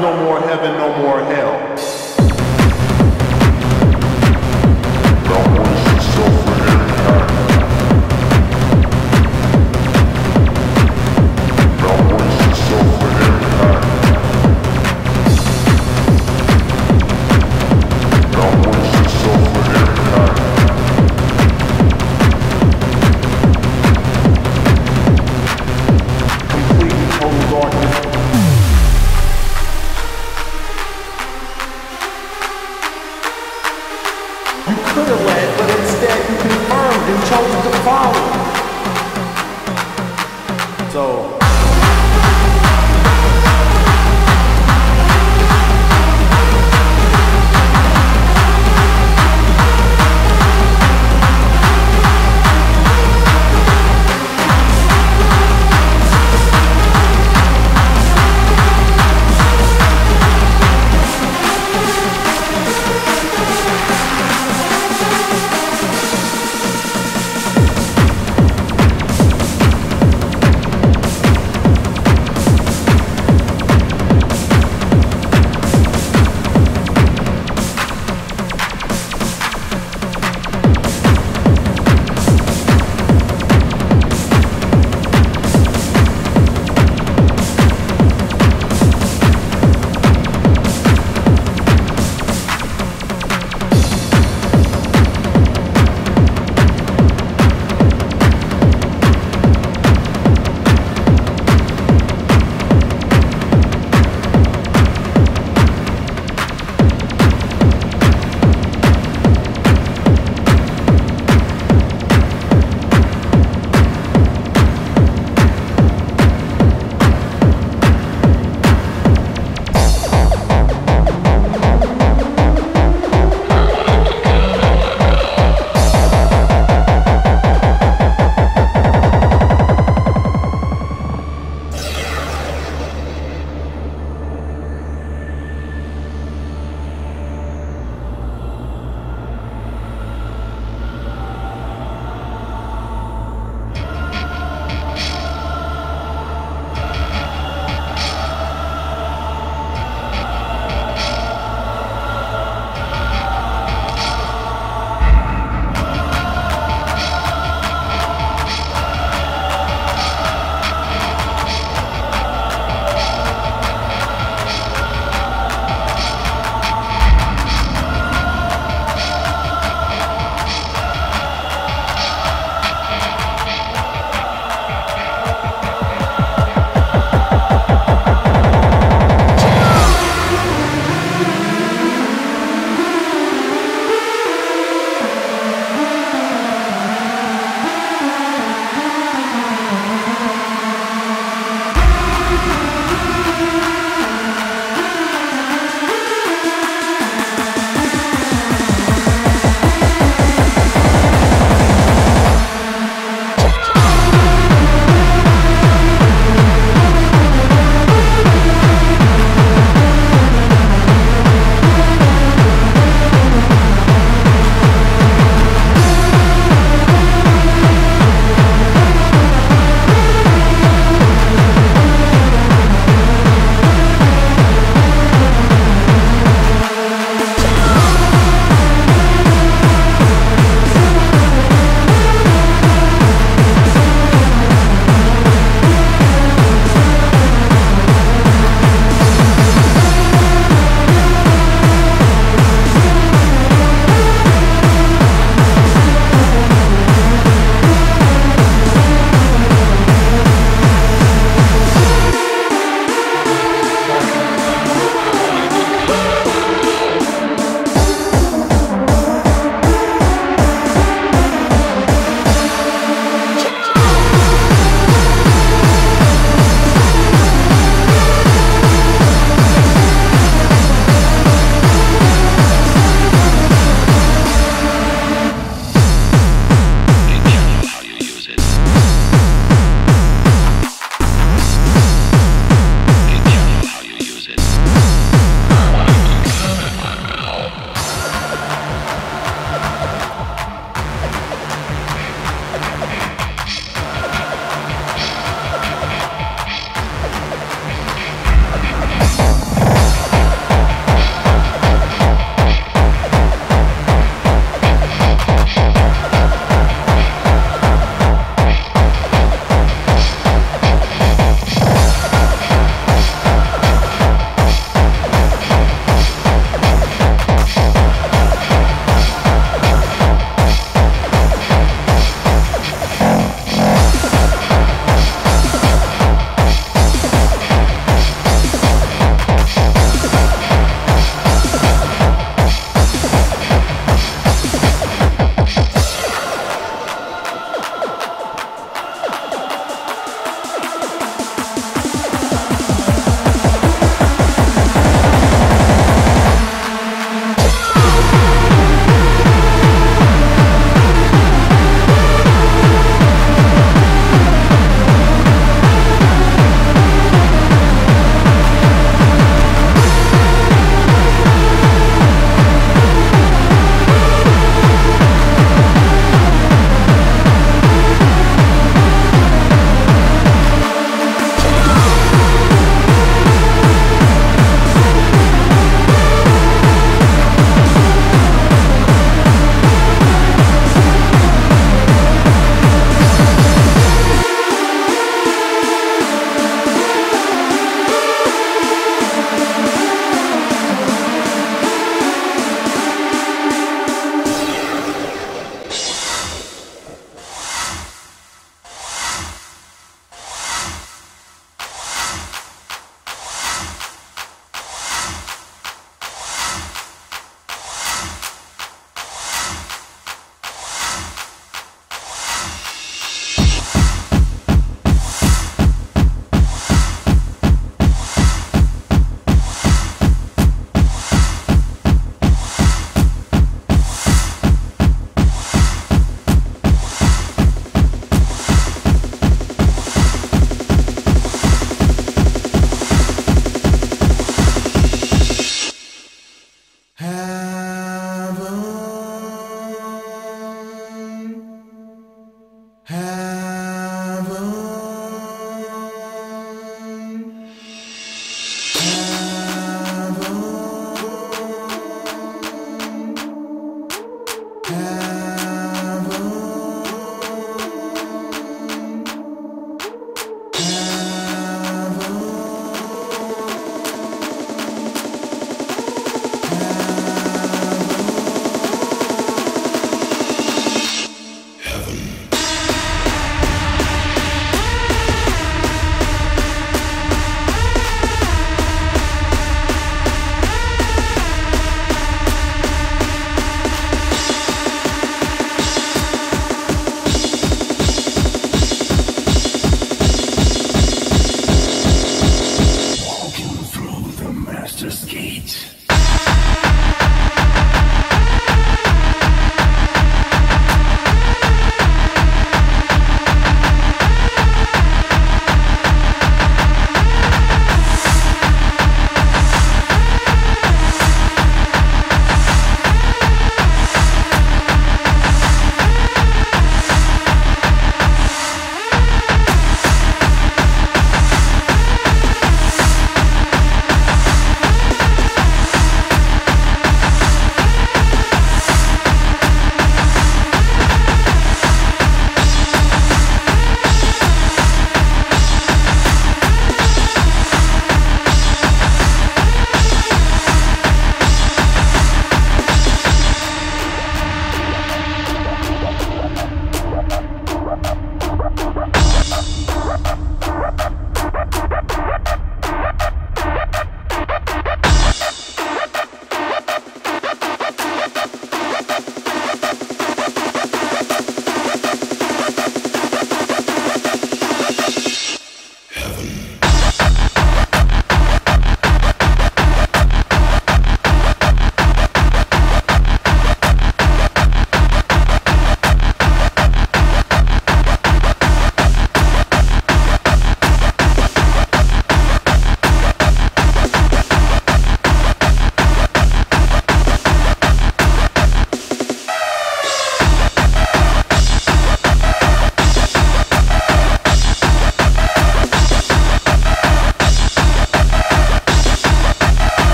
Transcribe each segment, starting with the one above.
no more heaven, no more hell.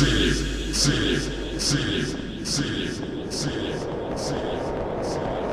see, see, see, see, see, see, see, see, see, see, see, see, see, see,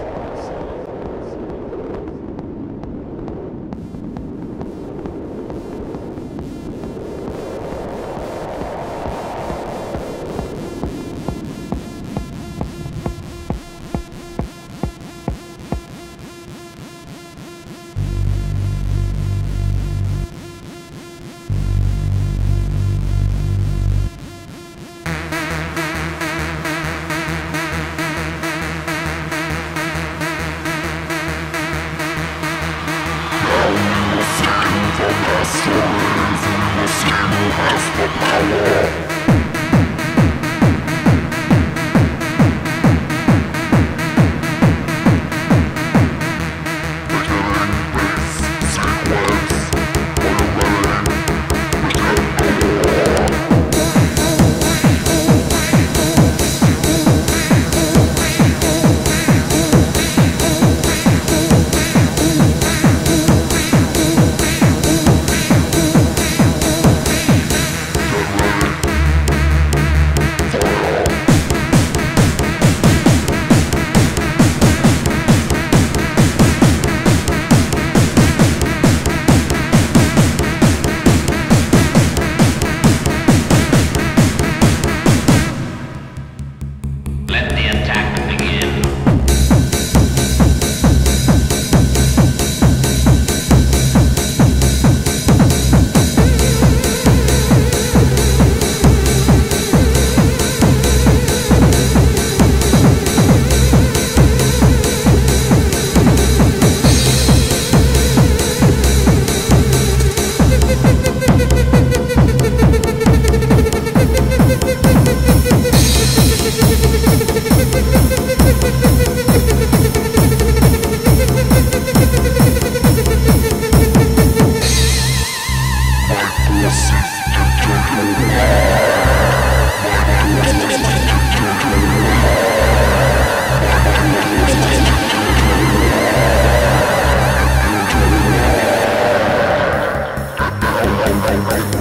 Bye.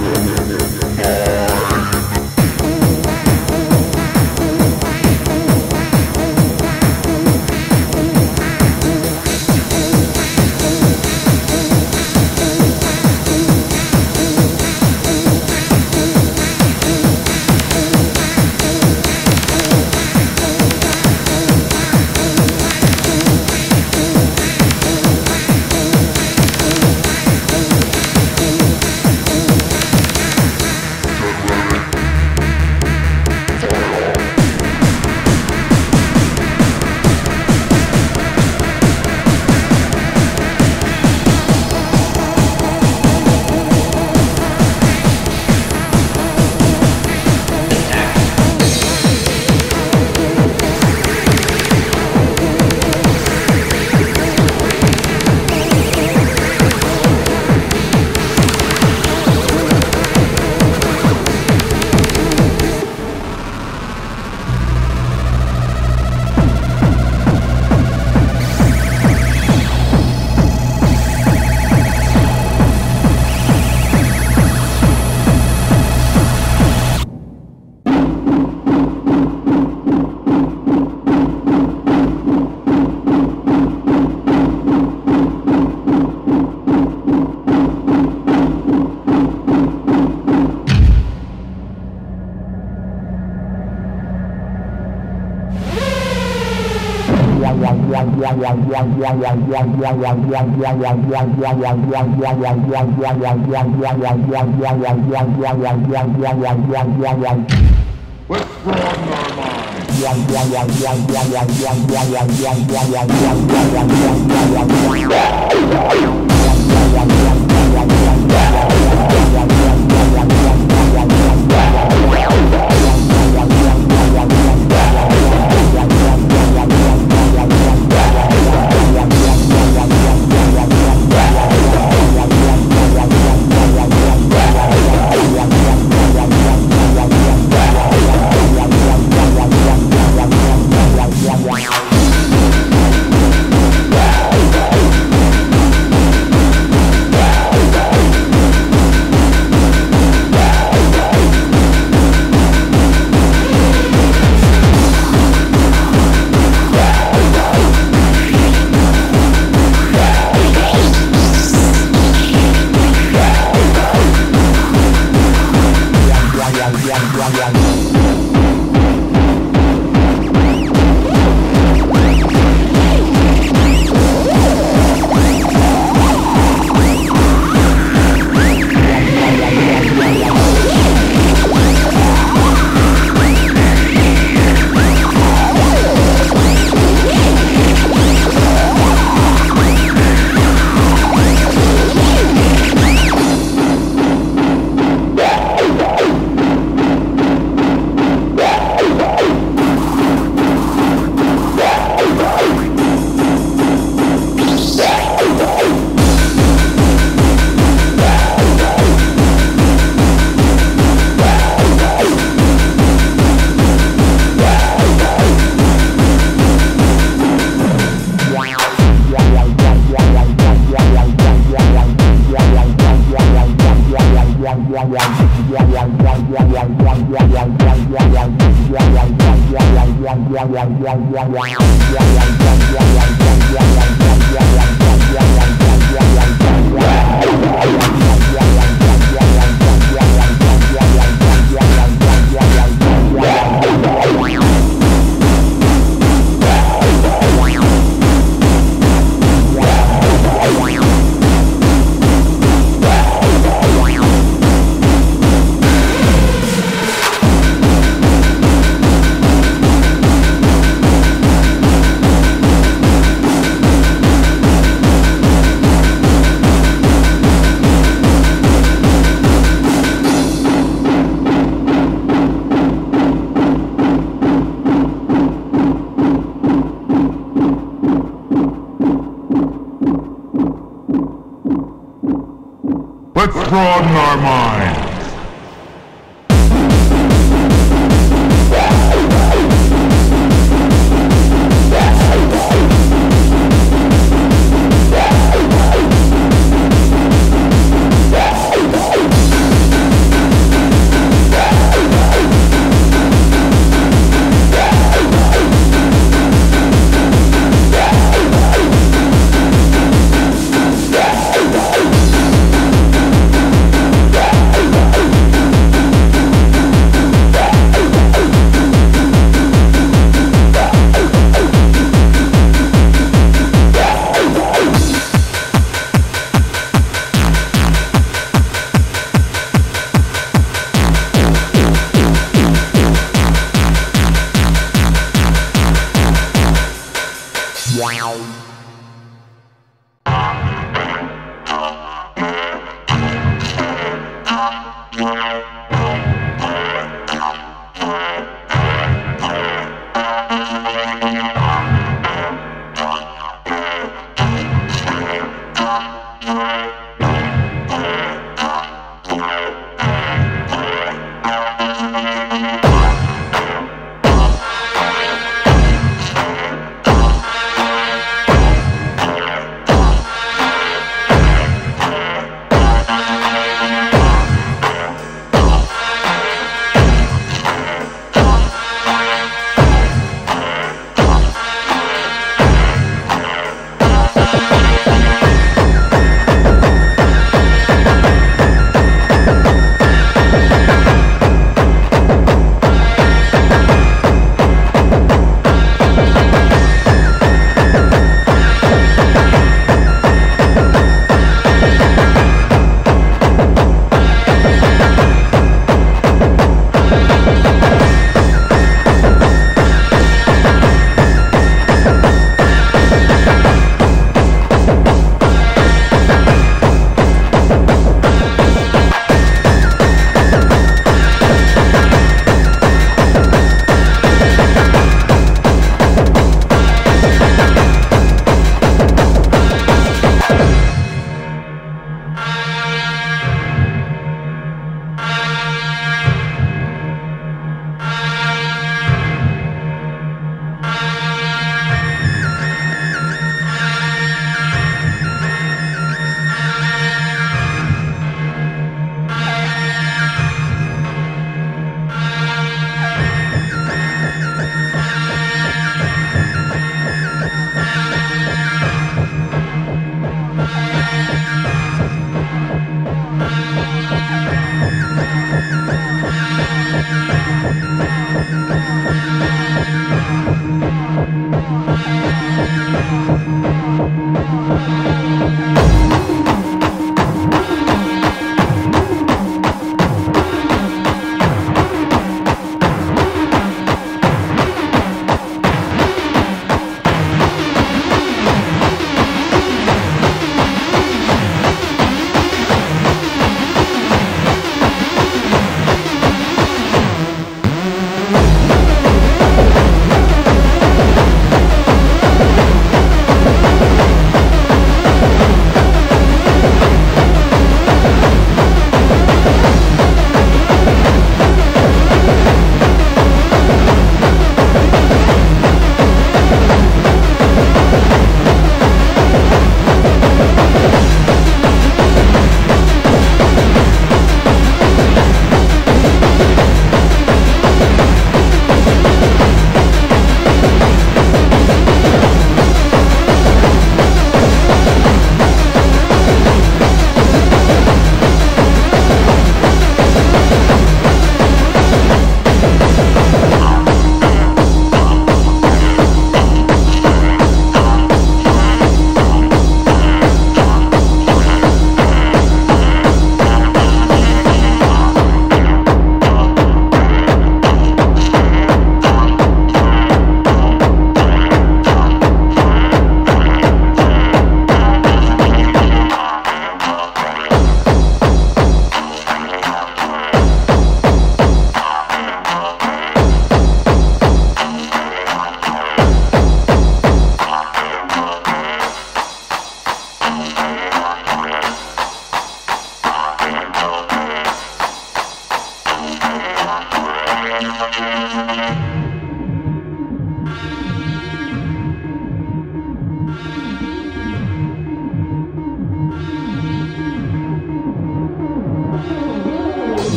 Yeah.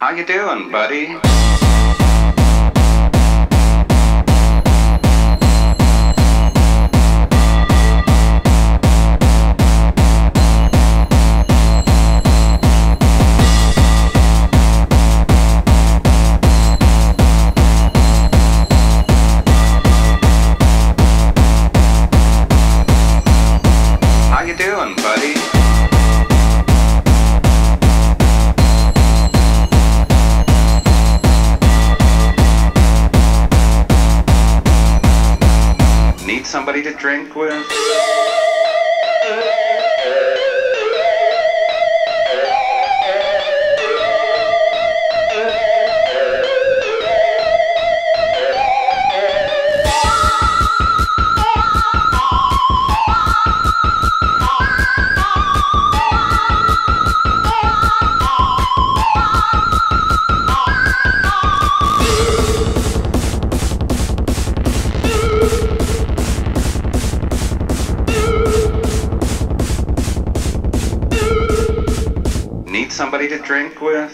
How you doing, buddy? Somebody to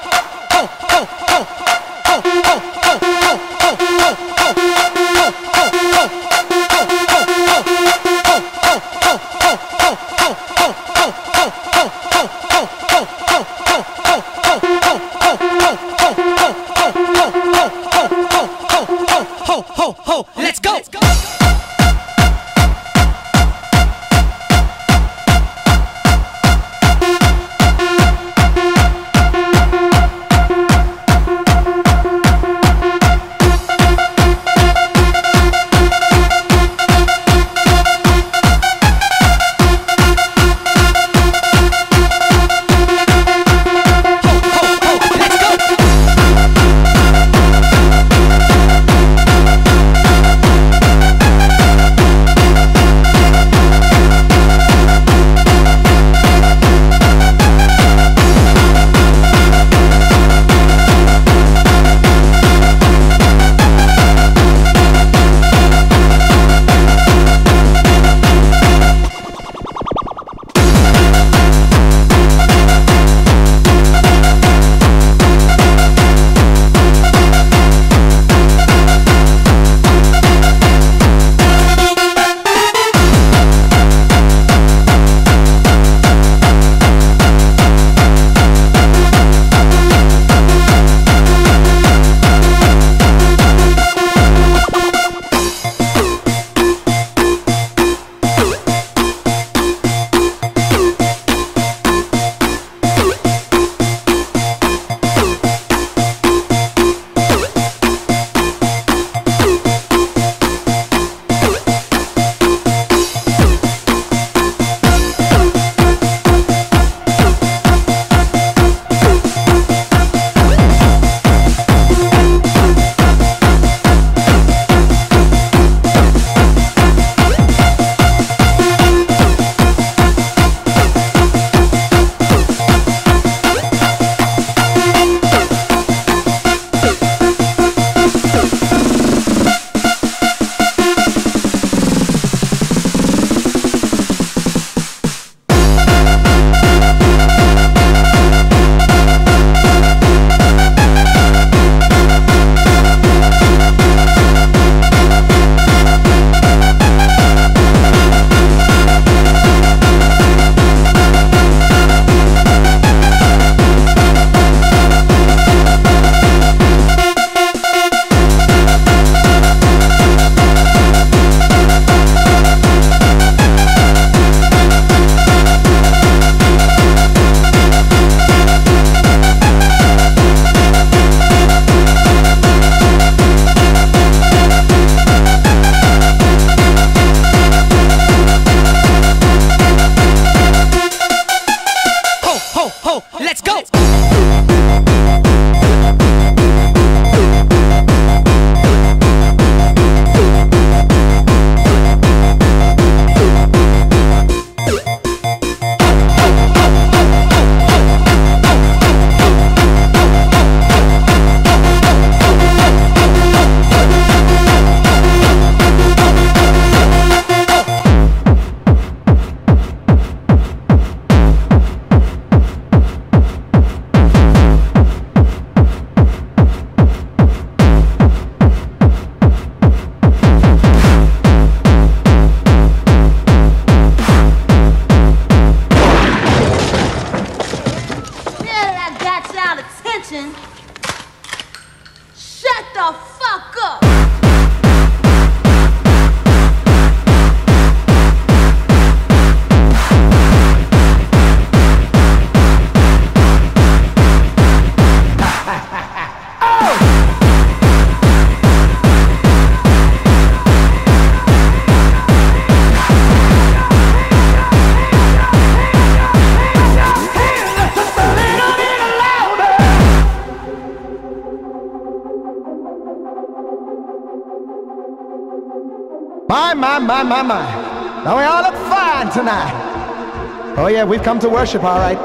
yeah, we've come to worship, all right.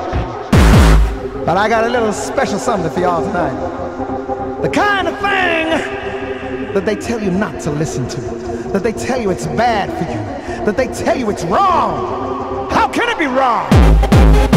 But I got a little special something for y'all tonight. The kind of thing that they tell you not to listen to, that they tell you it's bad for you, that they tell you it's wrong. How can it be wrong?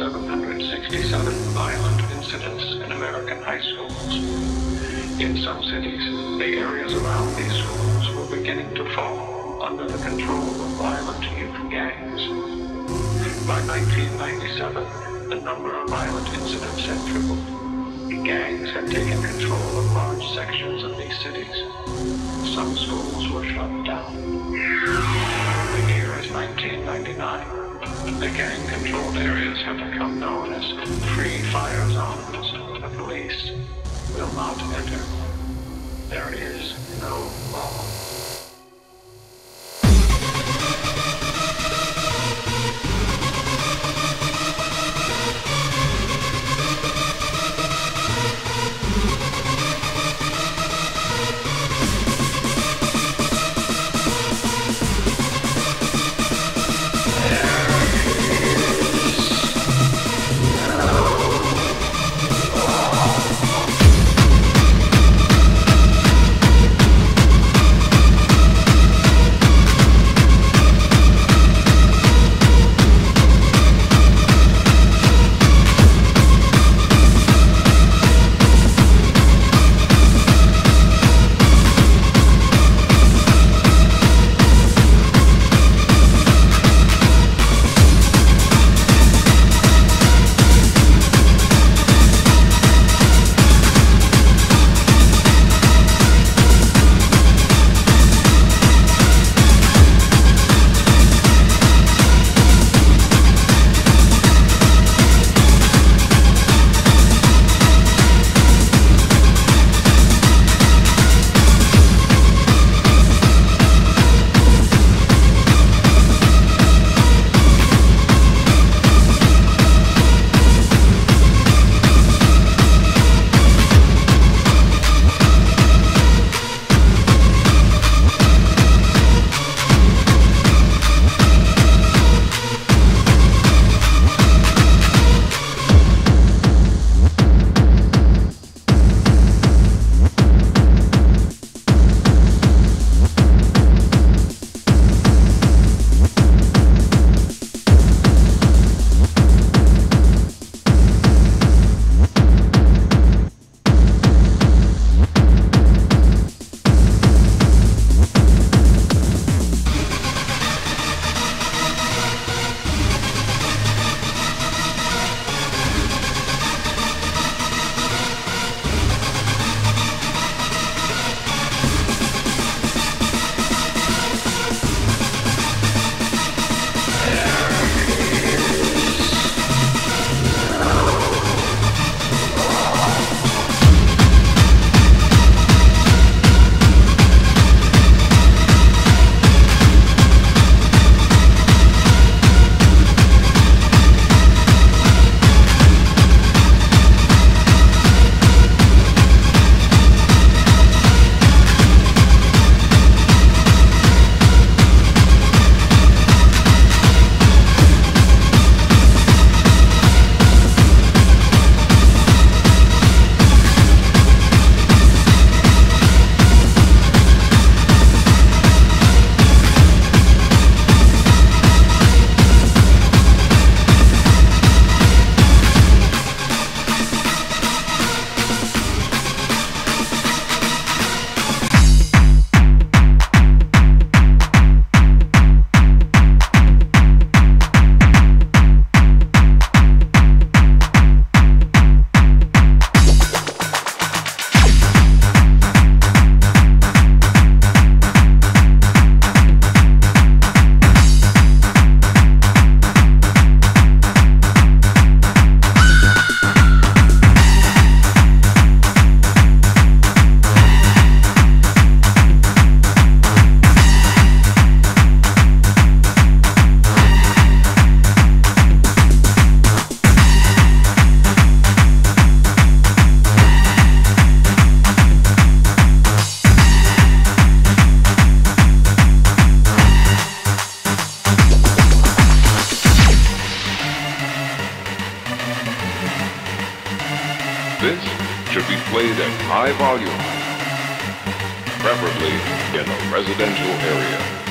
543,767 violent incidents in American high schools. In some cities, the areas around these schools were beginning to fall under the control of violent youth gangs. By 1997, the number of violent incidents had tripled. The Gangs had taken control of large sections of these cities. Some schools were shut down. The year is 1999. The gang-controlled areas have become known as free fire zones. The police will not enter. There is no law. Should be played at high volume, preferably in a residential area.